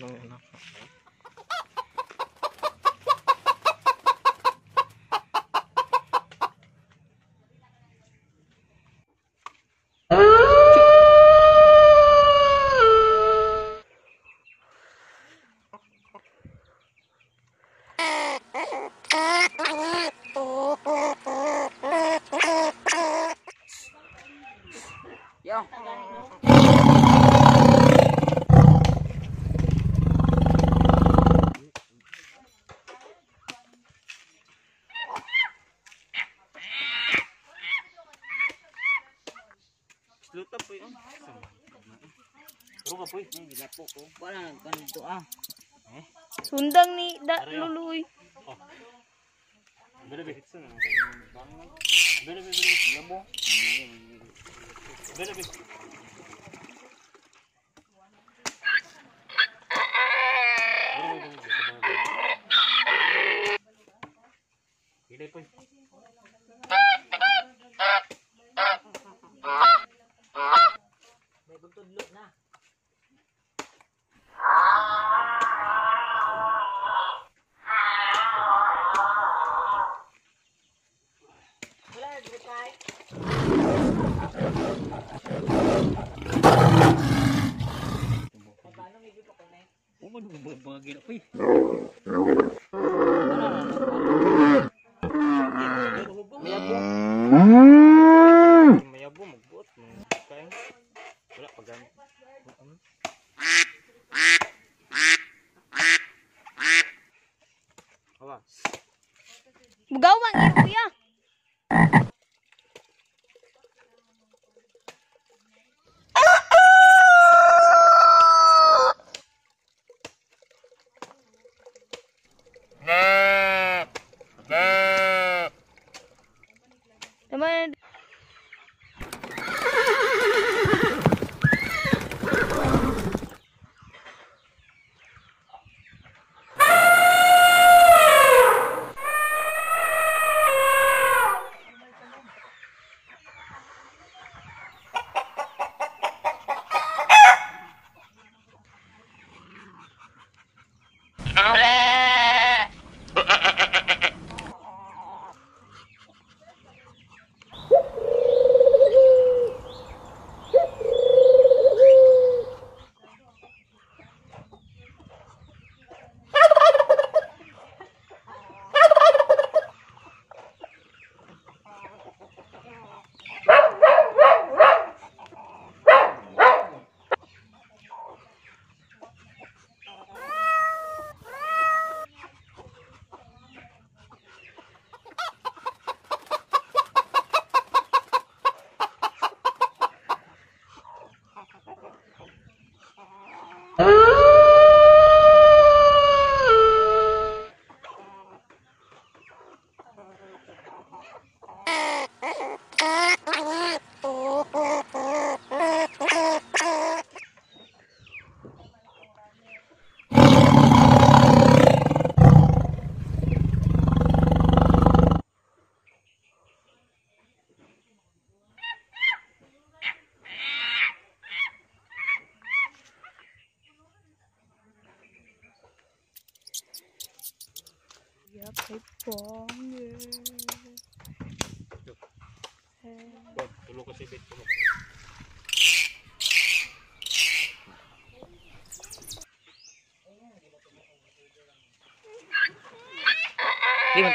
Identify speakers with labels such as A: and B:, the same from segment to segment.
A: memang enak
B: Yo.
A: Luta po yun. Puro ka po eh.
B: Ay, gila po ko. Wala nagkanito ah.
C: Sundang ni da luluy.
A: Bele be. Bele be. Bele Labo. Bele be. Hilay po.
B: May buntudlo na. Wala, gritay. Paano may gusto ko na eh?
A: Oh, man, mga mga
C: गौ मांगे भैया Ya kay Pong.
A: Wag, tulo ko si Bet. Tulo.
B: Di man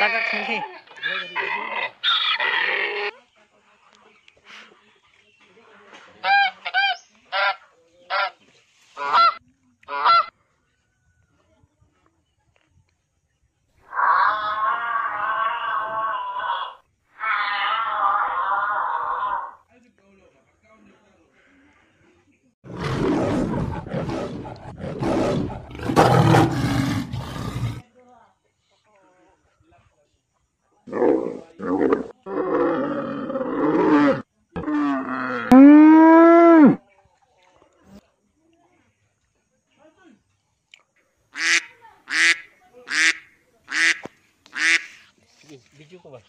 B: Biju ko
C: ba?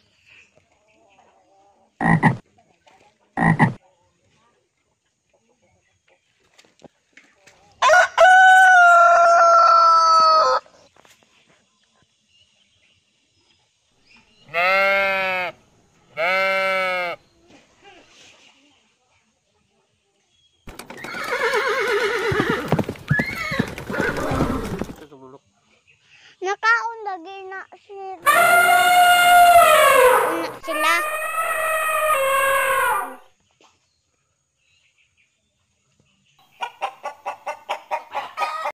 C: Nakaon lagi na sila. Ah! Na sila.